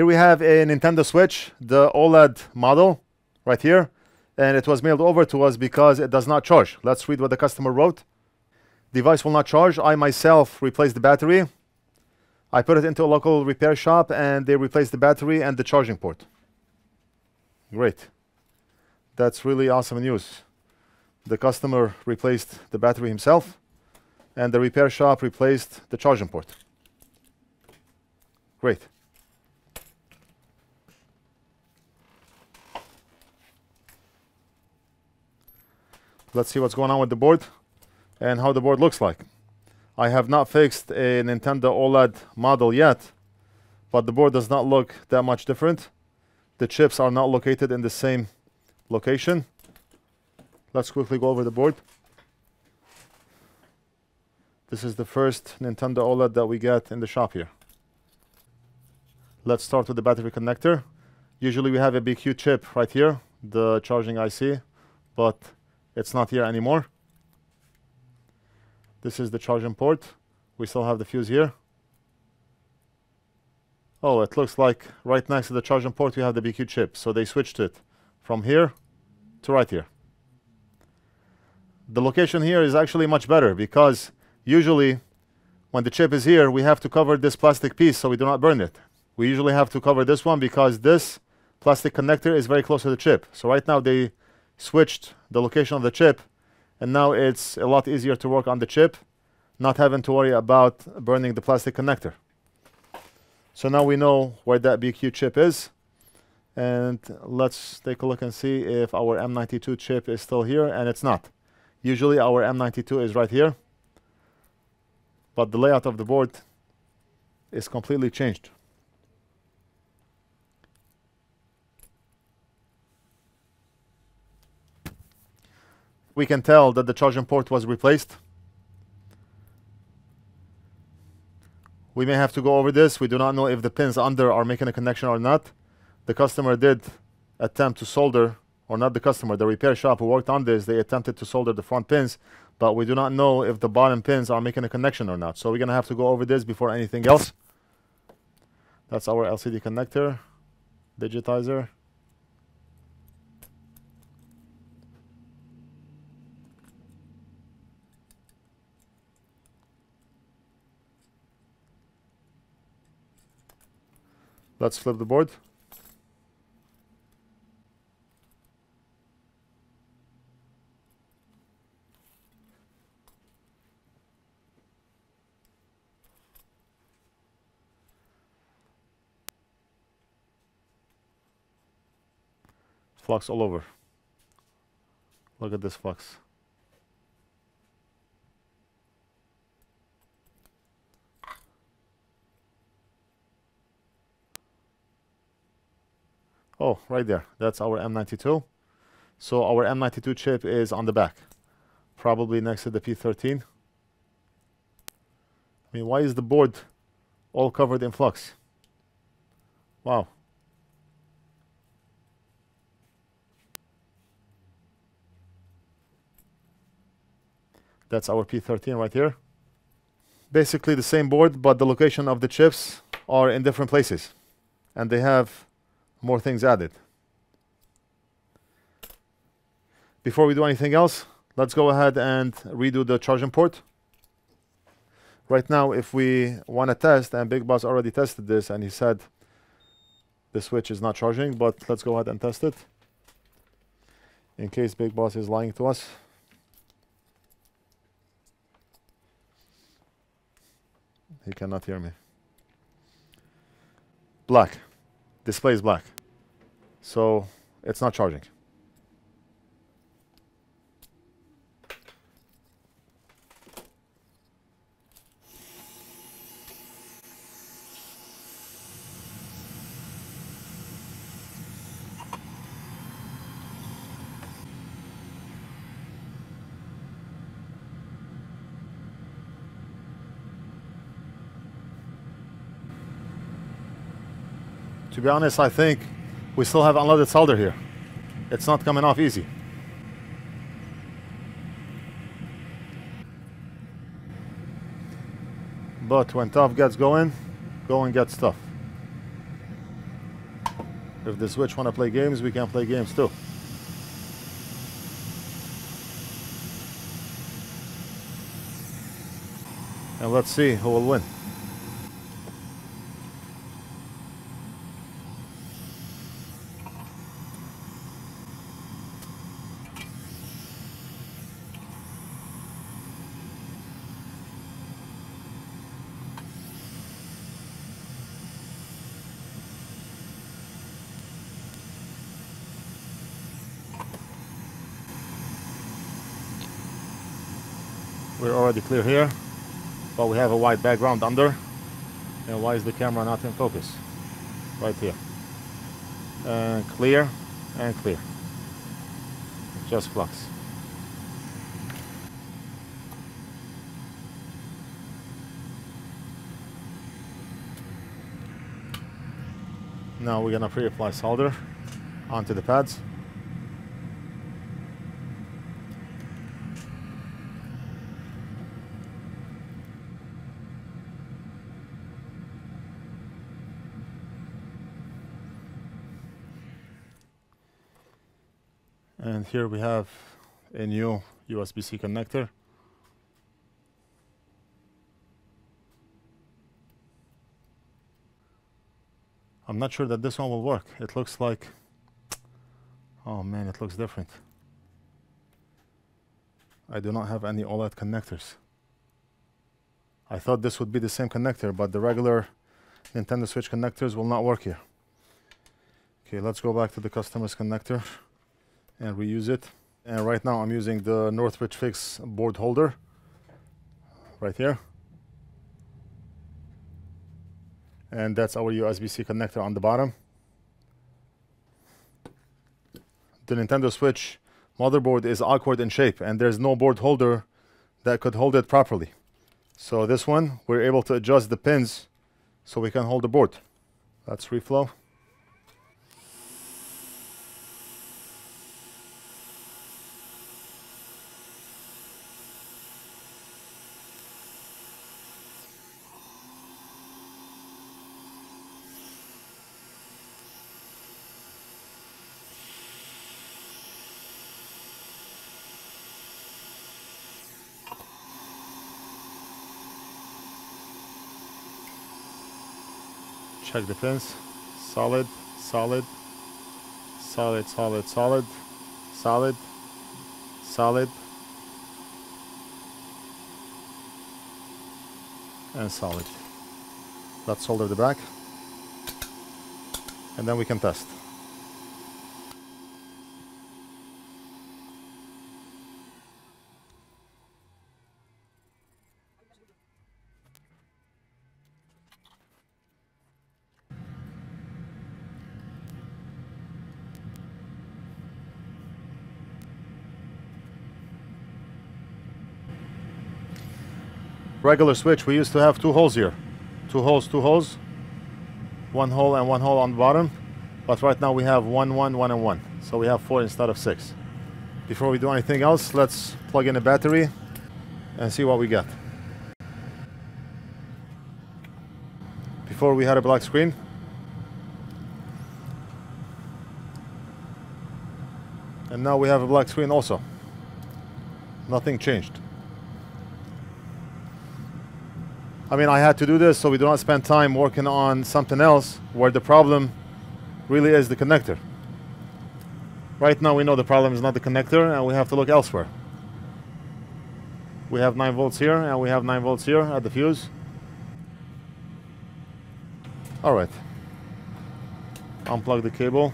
Here we have a Nintendo Switch, the OLED model right here. And it was mailed over to us because it does not charge. Let's read what the customer wrote. Device will not charge. I myself replaced the battery. I put it into a local repair shop and they replaced the battery and the charging port. Great. That's really awesome news. The customer replaced the battery himself and the repair shop replaced the charging port. Great. Let's see what's going on with the board and how the board looks like. I have not fixed a Nintendo OLED model yet, but the board does not look that much different. The chips are not located in the same location. Let's quickly go over the board. This is the first Nintendo OLED that we get in the shop here. Let's start with the battery connector. Usually we have a BQ chip right here, the charging IC, but it's not here anymore. This is the charging port. We still have the fuse here. Oh, it looks like right next to the charging port we have the BQ chip. So they switched it from here to right here. The location here is actually much better because usually when the chip is here, we have to cover this plastic piece so we do not burn it. We usually have to cover this one because this plastic connector is very close to the chip. So right now they switched the location of the chip and now it's a lot easier to work on the chip not having to worry about burning the plastic connector. So now we know where that BQ chip is and let's take a look and see if our M92 chip is still here and it's not. Usually our M92 is right here but the layout of the board is completely changed we can tell that the charging port was replaced. We may have to go over this. We do not know if the pins under are making a connection or not. The customer did attempt to solder, or not the customer, the repair shop who worked on this, they attempted to solder the front pins, but we do not know if the bottom pins are making a connection or not. So we're going to have to go over this before anything else. That's our LCD connector, digitizer. Let's flip the board. Flux all over. Look at this flux. Oh, right there. That's our M92. So our M92 chip is on the back, probably next to the P13. I mean, why is the board all covered in flux? Wow. That's our P13 right here. Basically the same board, but the location of the chips are in different places. And they have more things added. Before we do anything else, let's go ahead and redo the charging port. Right now, if we want to test, and Big Boss already tested this, and he said the switch is not charging, but let's go ahead and test it. In case Big Boss is lying to us. He cannot hear me. Black display is black. So it's not charging. to be honest, I think we still have unloaded solder here. It's not coming off easy. But when tough gets going, go and get stuff. If the Switch want to play games, we can play games too. And let's see who will win. We're already clear here, but we have a white background under. And why is the camera not in focus? Right here. And clear, and clear. Just flux. Now we're gonna pre-apply solder onto the pads. And here we have a new USB-C connector. I'm not sure that this one will work. It looks like... Oh man, it looks different. I do not have any OLED connectors. I thought this would be the same connector, but the regular Nintendo Switch connectors will not work here. Okay, let's go back to the customer's connector and reuse it. And right now I'm using the Northridge Fix board holder right here. And that's our USB-C connector on the bottom. The Nintendo Switch motherboard is awkward in shape and there's no board holder that could hold it properly. So this one, we're able to adjust the pins so we can hold the board. That's reflow. Check the pins solid solid solid solid solid solid solid and solid. Let's solder the back and then we can test regular switch we used to have two holes here. Two holes two holes. One hole and one hole on the bottom. But right now we have one one one and one. So we have four instead of six. Before we do anything else let's plug in a battery and see what we get before we had a black screen. And now we have a black screen also. Nothing changed I mean, I had to do this so we do not spend time working on something else where the problem really is the connector. Right now we know the problem is not the connector and we have to look elsewhere. We have 9 volts here and we have 9 volts here at the fuse. Alright. Unplug the cable.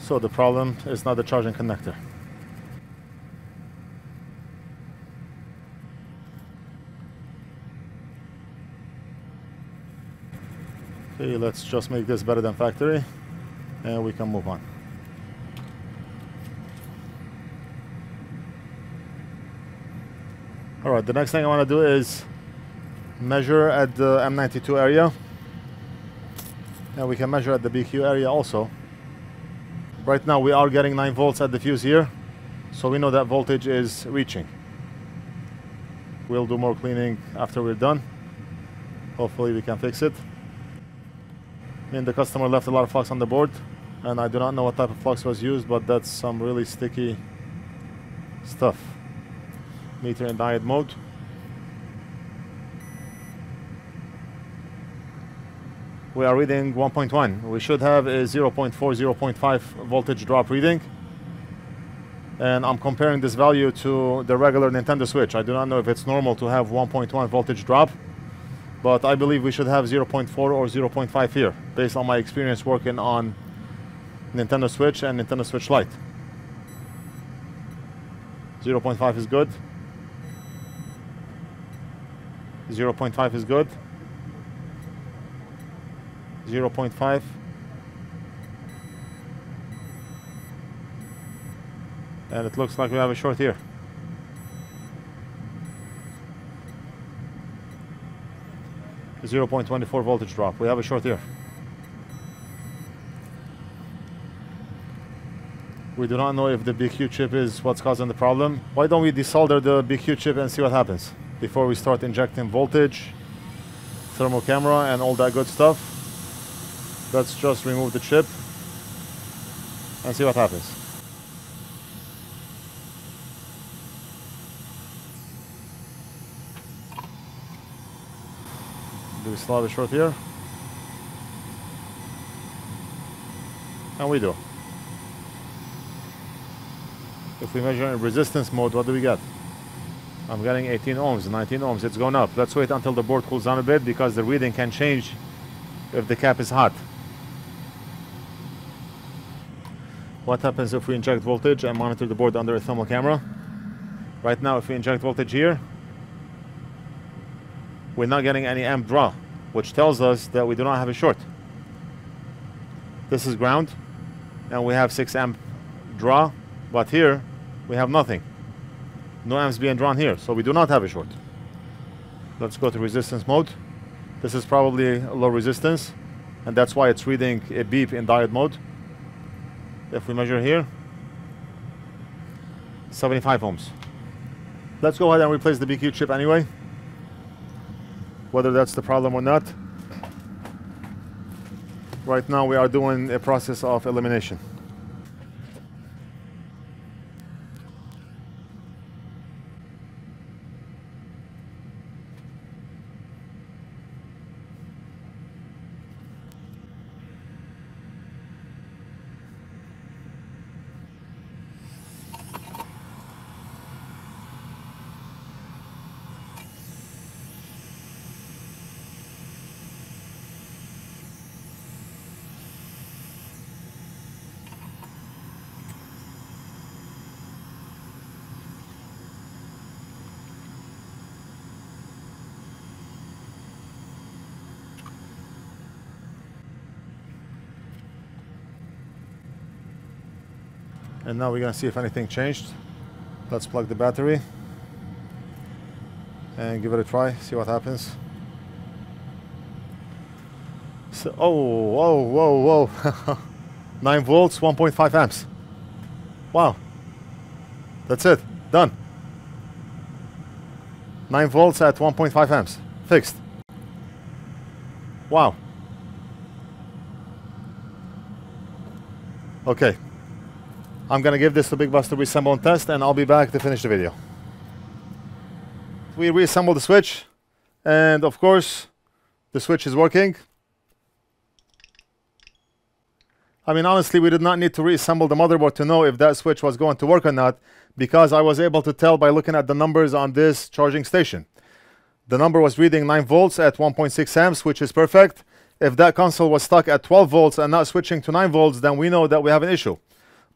So the problem is not the charging connector. Okay, let's just make this better than factory and we can move on. Alright, the next thing I want to do is measure at the M92 area and we can measure at the BQ area also. Right now we are getting 9 volts at the fuse here so we know that voltage is reaching. We'll do more cleaning after we're done. Hopefully we can fix it. I mean, the customer left a lot of flux on the board, and I do not know what type of flux was used, but that's some really sticky stuff. Meter in diode mode. We are reading 1.1. We should have a 0.4, 0.5 voltage drop reading. And I'm comparing this value to the regular Nintendo Switch. I do not know if it's normal to have 1.1 voltage drop but I believe we should have 0.4 or 0.5 here based on my experience working on Nintendo Switch and Nintendo Switch Lite. 0.5 is good. 0.5 is good. 0.5 and it looks like we have a short here 0.24 voltage drop. We have a short here. We do not know if the BQ chip is what's causing the problem. Why don't we desolder the BQ chip and see what happens before we start injecting voltage, thermal camera and all that good stuff. Let's just remove the chip and see what happens. Do we still have a short here? And we do. If we measure in resistance mode, what do we get? I'm getting 18 ohms, 19 ohms. It's going up. Let's wait until the board cools down a bit because the reading can change if the cap is hot. What happens if we inject voltage and monitor the board under a thermal camera? Right now, if we inject voltage here, we're not getting any amp draw, which tells us that we do not have a short. This is ground, and we have 6 amp draw, but here we have nothing. No amps being drawn here, so we do not have a short. Let's go to resistance mode. This is probably low resistance, and that's why it's reading a beep in diode mode. If we measure here, 75 ohms. Let's go ahead and replace the BQ chip anyway whether that's the problem or not. Right now we are doing a process of elimination. And now we're gonna see if anything changed. Let's plug the battery and give it a try, see what happens. So, oh, whoa, whoa, whoa. 9 volts, 1.5 amps. Wow. That's it. Done. 9 volts at 1.5 amps. Fixed. Wow. Okay. I'm gonna give this to Big to reassemble and test and I'll be back to finish the video. We reassemble the switch and of course the switch is working. I mean honestly we did not need to reassemble the motherboard to know if that switch was going to work or not because I was able to tell by looking at the numbers on this charging station. The number was reading 9 volts at 1.6 amps which is perfect. If that console was stuck at 12 volts and not switching to 9 volts then we know that we have an issue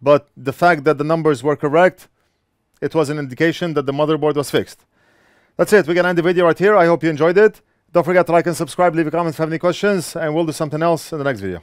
but the fact that the numbers were correct, it was an indication that the motherboard was fixed. That's it. We're going to end the video right here. I hope you enjoyed it. Don't forget to like and subscribe, leave a comment if you have any questions, and we'll do something else in the next video.